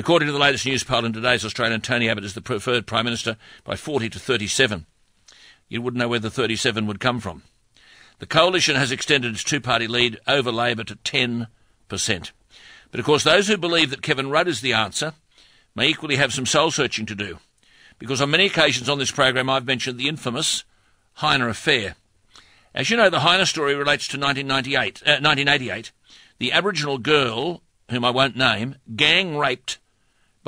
And according to the latest Newspoll in today's Australian, Tony Abbott is the preferred Prime Minister by 40 to 37. You wouldn't know where the 37 would come from. The coalition has extended its two party lead over Labor to 10%. But of course, those who believe that Kevin Rudd is the answer may equally have some soul searching to do. Because on many occasions on this program, I've mentioned the infamous Heiner affair. As you know, the Heiner story relates to 1998, uh, 1988. The Aboriginal girl, whom I won't name, gang raped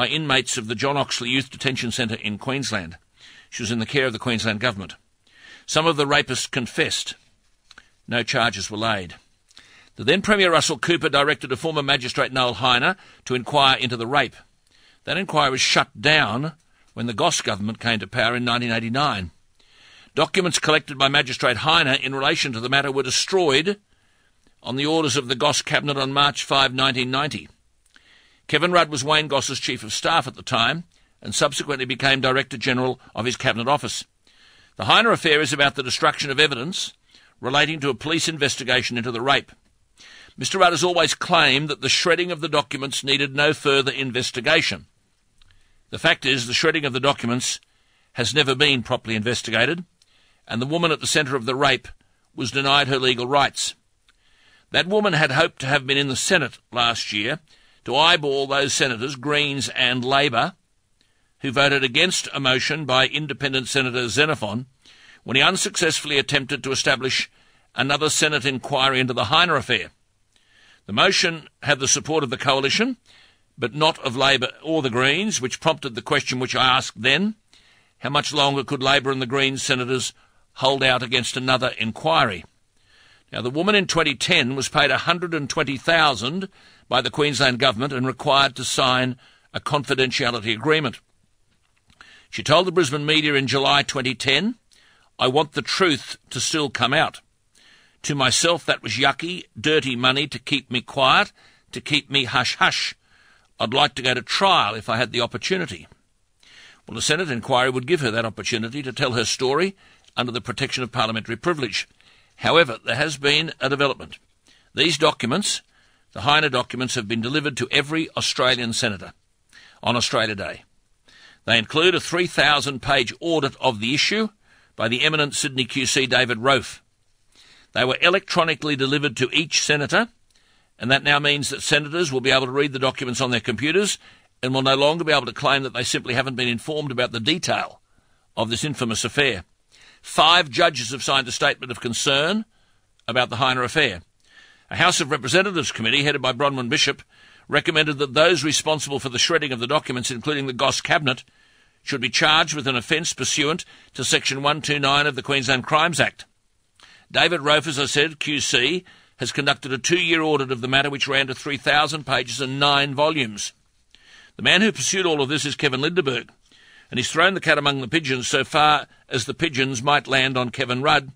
by inmates of the John Oxley Youth Detention Centre in Queensland. She was in the care of the Queensland Government. Some of the rapists confessed. No charges were laid. The then Premier Russell Cooper directed a former magistrate Noel Heiner to inquire into the rape. That inquiry was shut down when the Goss government came to power in 1989. Documents collected by Magistrate Heiner in relation to the matter were destroyed on the orders of the Goss Cabinet on March 5, 1990. Kevin Rudd was Wayne Goss's Chief of Staff at the time and subsequently became Director General of his Cabinet Office. The Heiner affair is about the destruction of evidence relating to a police investigation into the rape. Mr. Rudd has always claimed that the shredding of the documents needed no further investigation. The fact is, the shredding of the documents has never been properly investigated, and the woman at the centre of the rape was denied her legal rights. That woman had hoped to have been in the Senate last year to eyeball those senators, Greens and Labor, who voted against a motion by independent Senator Xenophon when he unsuccessfully attempted to establish another Senate inquiry into the Heiner affair. The motion had the support of the coalition, but not of Labor or the Greens, which prompted the question which I asked then how much longer could Labor and the Greens senators hold out against another inquiry. Now, the woman in 2010 was paid 120,000 by the Queensland government and required to sign a confidentiality agreement. She told the Brisbane media in July 2010, I want the truth to still come out. To myself, that was yucky, dirty money to keep me quiet, to keep me hush hush. I'd like to go to trial if I had the opportunity. Well, the Senate inquiry would give her that opportunity to tell her story under the protection of parliamentary privilege. However, there has been a development. These documents, the Heiner documents, have been delivered to every Australian senator on Australia Day. They include a 3,000 page audit of the issue by the eminent Sydney QC David Rofe. They were electronically delivered to each senator, and that now means that senators will be able to read the documents on their computers and will no longer be able to claim that they simply haven't been informed about the detail of this infamous affair. Five judges have signed a statement of concern about the Heiner affair. A House of Representatives committee headed by Bronwyn Bishop recommended that those responsible for the shredding of the documents, including the Goss cabinet, should be charged with an offence pursuant to Section 129 of the Queensland Crimes Act. David Rofe, as I said, QC, has conducted a two-year audit of the matter which ran to 3,000 pages and nine volumes. The man who pursued all of this is Kevin Lindeberg, and he's thrown the cat among the pigeons so far as the pigeons might land on Kevin Rudd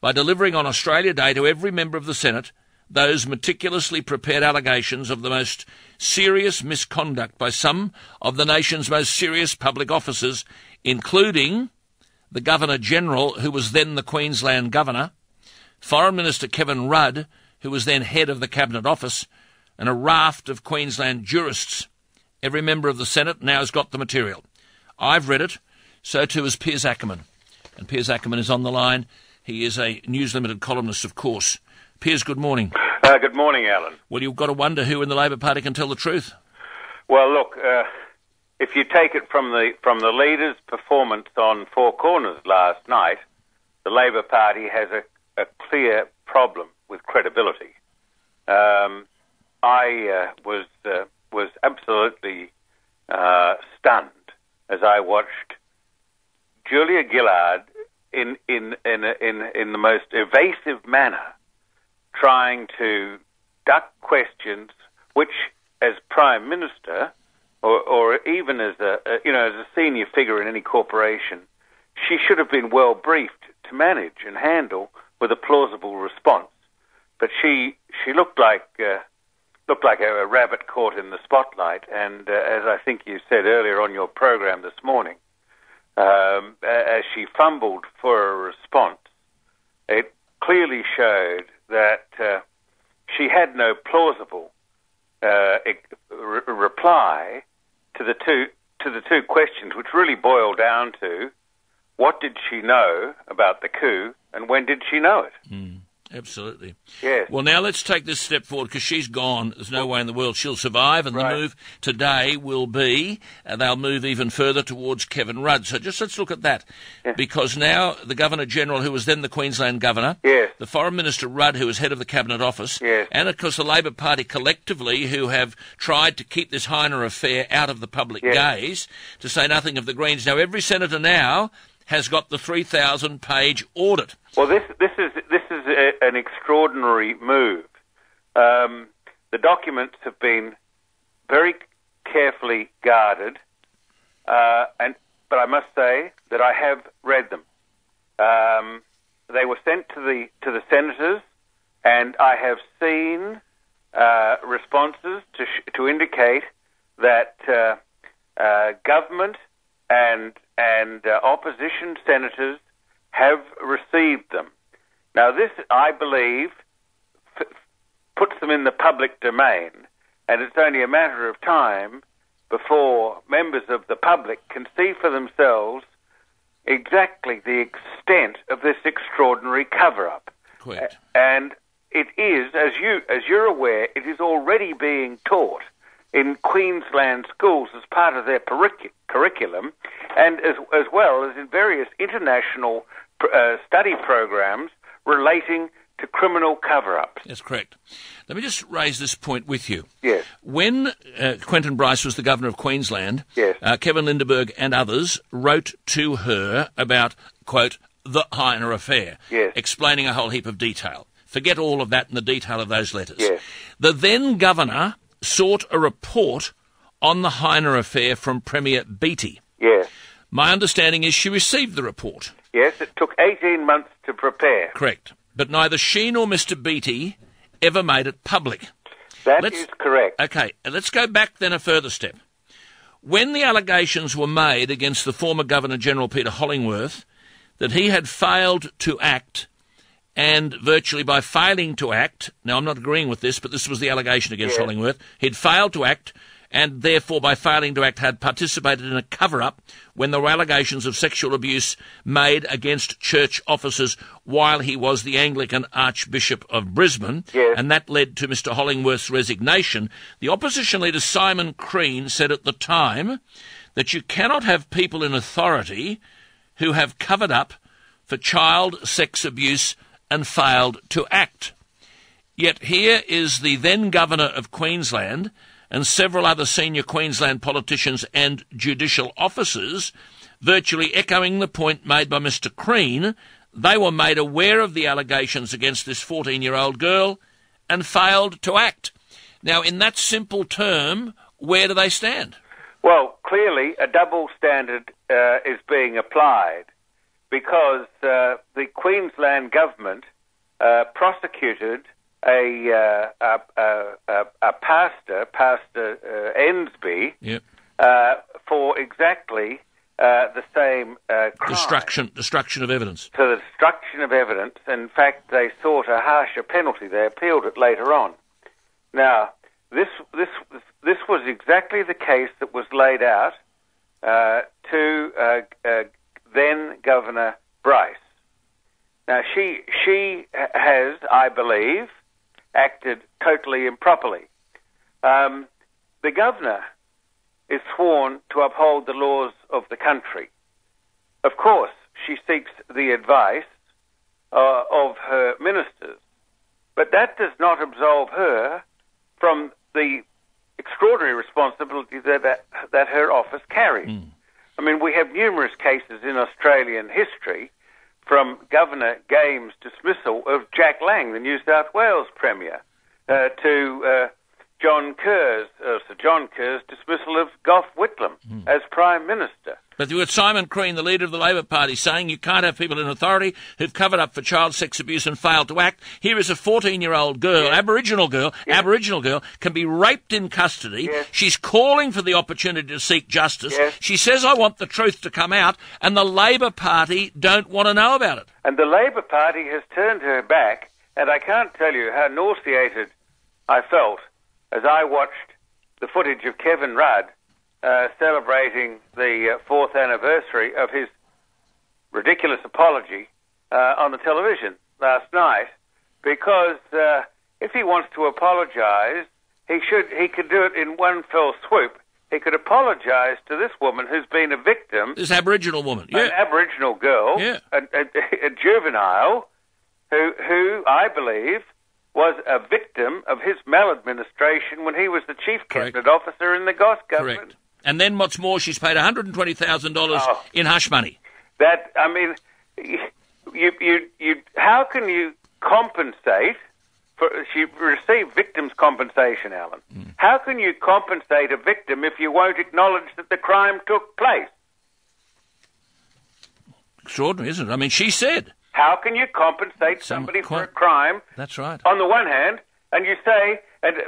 by delivering on Australia Day to every member of the Senate those meticulously prepared allegations of the most serious misconduct by some of the nation's most serious public officers, including the Governor General, who was then the Queensland Governor, Foreign Minister Kevin Rudd, who was then head of the Cabinet Office, and a raft of Queensland jurists. Every member of the Senate now has got the material. I've read it, so too has Piers Akerman. And Piers Akerman is on the line. He is a News Limited columnist, of course. Piers, good morning. Uh, good morning, Alan. Well, you've got to wonder who in the Labor Party can tell the truth. Well, look, uh, if you take it from the from the leader's performance on Four Corners last night, the Labor Party has a, a clear problem with credibility. Um, I uh, was uh, was absolutely uh, stunned as I watched Julia Gillard in in in in, in the most evasive manner trying to duck questions which, as Prime Minister, or, or even as a, a, you know as a senior figure in any corporation, she should have been well briefed to manage and handle with a plausible response. But she she looked like uh, looked like a, a, rabbit caught in the spotlight. And uh, as I think you said earlier on your program this morning, um, as she fumbled for a response, it clearly showed that uh, she had no plausible uh, re- reply to the two to the two questions, which really boil down to what did she know about the coup and when did she know it? Mm. Absolutely. Yes. Well, now let's take this step forward because she's gone. There's no way in the world she'll survive, and Right. the move today will be uh, they'll move even further towards Kevin Rudd. So just let's look at that because now the Governor General, who was then the Queensland Governor, Yes. the Foreign Minister Rudd, who was head of the Cabinet Office, Yes. and of course the Labor Party collectively, who have tried to keep this Heiner affair out of the public gaze, to say nothing of the Greens. Now every senator now has got the 3,000 page audit. Well, this this is this is a, an extraordinary move. Um, the documents have been very carefully guarded, uh, and but I must say that I have read them. Um, they were sent to the to the senators, and I have seen uh, responses to sh- to indicate that uh, uh, government and and uh, opposition senators have received them. Now, this I believe f- puts them in the public domain, and it's only a matter of time before members of the public can see for themselves exactly the extent of this extraordinary cover-up. Correct. And it is, as you as you're aware, it is already being taught in Queensland schools as part of their curricu- curriculum, and as as well as in various international pr- uh, study programs relating to criminal cover-ups. That's correct. Let me just raise this point with you. Yes. When uh, Quentin Bryce was the governor of Queensland, Yes. uh, Kevin Lindeberg and others wrote to her about, quote, the Heiner affair, Yes. explaining a whole heap of detail. Forget all of that and the detail of those letters. Yes. The then governor sought a report on the Heiner affair from Premier Beattie. Yes. My understanding is she received the report. Yes. It took 18 months to prepare. Correct. But neither she nor Mr. Beattie ever made it public. That Let's- is correct. Okay, let's go back then a further step. When the allegations were made against the former Governor General Peter Hollingworth that he had failed to act, and virtually by failing to act, now I'm not agreeing with this, but this was the allegation against Yes. Hollingworth, he'd failed to act, and therefore by failing to act had participated in a cover up when there were allegations of sexual abuse made against church officers while he was the Anglican Archbishop of Brisbane, Yes. and that led to Mr. Hollingworth's resignation. The opposition leader Simon Crean said at the time that you cannot have people in authority who have covered up for child sex abuse and failed to act. Yet here is the then Governor of Queensland and several other senior Queensland politicians and judicial officers virtually echoing the point made by Mr. Crean. They were made aware of the allegations against this 14 year old girl and failed to act. Now, in that simple term, where do they stand? Well, clearly a double standard uh, is being applied because uh, the Queensland government uh, prosecuted a, uh, a, a, a, pastor, Pastor uh, Ensbey, Yep. uh, for exactly uh, the same uh, crime. Destruction, destruction of evidence. To the destruction of evidence. In fact, they sought a harsher penalty. They appealed it later on. Now, this this this was exactly the case that was laid out uh, to uh, uh, then Governor Bryce. Now, she she has, I believe, acted totally improperly. Um, the governor is sworn to uphold the laws of the country. Of course, she seeks the advice uh, of her ministers, but that does not absolve her from the extraordinary responsibility that that, that her office carries. I mean, we have numerous cases in Australian history from Governor Game's dismissal of Jack Lang, the New South Wales Premier, uh, to uh, John Kerr's, uh, Sir John Kerr's dismissal of Gough Whitlam as Prime Minister. But you got Simon Crean, the leader of the Labor Party, saying you can't have people in authority who've covered up for child sex abuse and failed to act. Here is a 14-year-old girl, Aboriginal girl, Aboriginal girl, can be raped in custody. Yes. She's calling for the opportunity to seek justice. She says, I want the truth to come out, and the Labor Party don't want to know about it. And the Labor Party has turned her back, and I can't tell you how nauseated I felt as I watched the footage of Kevin Rudd uh, celebrating the uh, fourth anniversary of his ridiculous apology uh, on the television last night, because uh, if he wants to apologise, he should he could do it in one fell swoop. He could apologise to this woman who's been a victim, This Aboriginal woman. an Aboriginal girl, Yeah. a, a, a juvenile, who who I believe was a victim of his maladministration when he was the chief Correct. cabinet officer in the Goss government. Correct. And then what's more, she's paid $120,000 Oh. in hush money. That I mean, you you you. How can you compensate for? She received victims' compensation, Alan. Hmm. How can you compensate a victim if you won't acknowledge that the crime took place? Extraordinary, isn't it? I mean, she said. How can you compensate Some somebody for a crime That's right. on the one hand, and you say, and uh,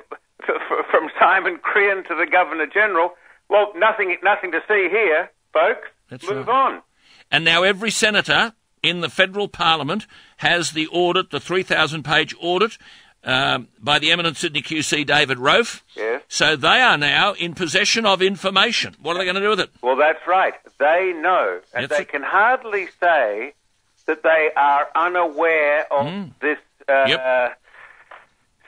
f- f- from Simon Crean to the Governor General, well, nothing, nothing to see here, folks. That's Move right. on. And now every senator in the federal parliament has the audit, the 3,000 page audit um, by the eminent Sydney QC David Rofe. Yes. So they are now in possession of information. What are they going to do with it? Well, that's right. They know, and That's they it. can hardly say that they are unaware of this uh, Mm. Yep.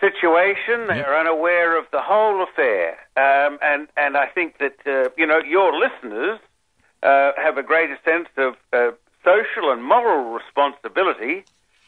situation. They Yep. are unaware of the whole affair, um, and and I think that uh, you know your listeners uh, have a greater sense of uh, social and moral responsibility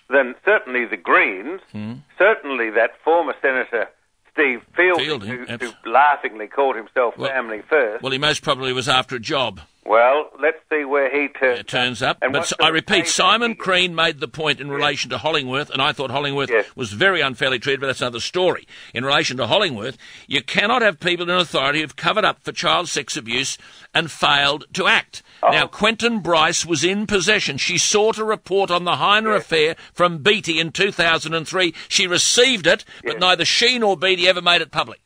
than certainly the Greens, Hmm. certainly that former Senator. Steve Fielding, Fielding, who, who laughingly called himself Well- family first. Well, he most probably was after a job. Well, let's see where he turns, It turns up. And But what s- sort I repeat, Simon. Crean made the point in relation to Hollingworth, and I thought Hollingworth Yes. was very unfairly treated, but that's another story. In relation to Hollingworth, you cannot have people in authority who've covered up for child sex abuse and failed to act. Oh. Now, Quentin Bryce was in possession. She sought a report on the Heiner affair from Beattie in 2003. She received it, but neither she nor Beattie ever made it public.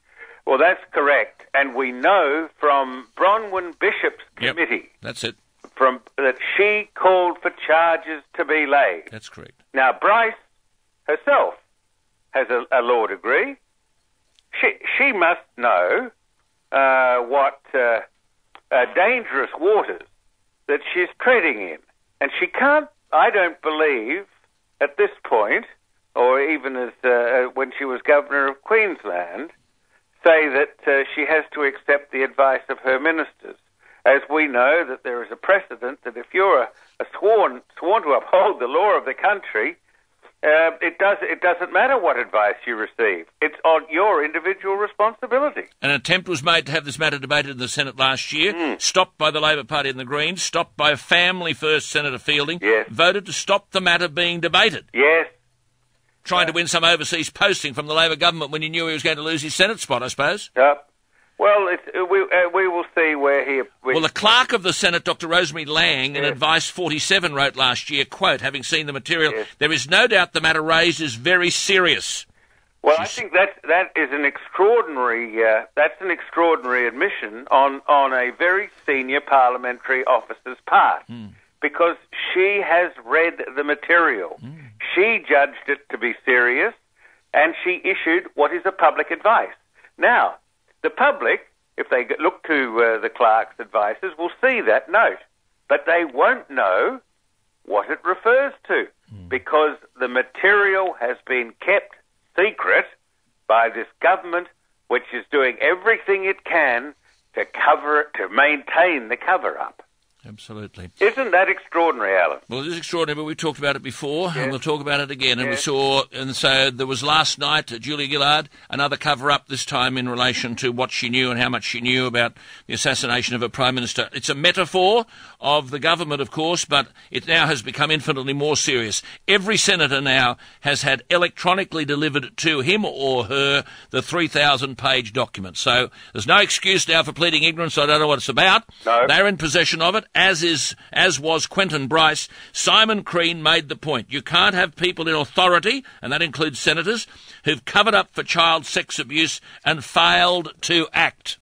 Well, that's correct, and we know from Bronwyn Bishop's Yep. committee That's it. from that she called for charges to be laid. That's correct. Now, Bryce herself has a, a law degree. She she must know uh, what uh, uh, dangerous waters that she's treading in, and she can't. I don't believe at this point, or even as uh, when she was governor of Queensland, say that uh, she has to accept the advice of her ministers. As we know that there is a precedent that if you're a, a sworn sworn to uphold the law of the country, uh, it does it doesn't matter what advice you receive. It's on your individual responsibility. An attempt was made to have this matter debated in the Senate last year, Hmm. stopped by the Labor Party and the Greens, stopped by Family First Senator Fielding, Yes. voted to stop the matter being debated, Yes, trying to win some overseas posting from the Labor government when he knew he was going to lose his Senate spot, I suppose. uh, well, it's, uh, we uh, we will see where he. We, Well, the clerk of the Senate, Dr. Rosemary Laing, in Advice 47 wrote last year, quote, having seen the material, Yes. there is no doubt the matter raised is very serious. Well, I think that that is an extraordinary uh, that's an extraordinary admission on on a very senior parliamentary officer's part because she has read the material. She judged it to be serious, and she issued what is a public advice. Now, the public, if they look to uh, the clerk's advices, will see that note, but they won't know what it refers to because the material has been kept secret by this government, which is doing everything it can to cover it, to maintain the cover up. Absolutely. Isn't that extraordinary, Alan? Well, it is extraordinary, but we've talked about it before, and we'll talk about it again. And we saw, and so there was last night, Julia Gillard, another cover up, this time in relation to what she knew and how much she knew about the assassination of a Prime Minister. It's a metaphor of the government, of course, but it now has become infinitely more serious. Every senator now has had electronically delivered to him or her the 3,000 page document. So there's no excuse now for pleading ignorance. I don't know what it's about. No. They're in possession of it, as is as was Quentin Bryce. Simon Crean made the point. You can't have people in authority, and that includes senators, who've covered up for child sex abuse and failed to act.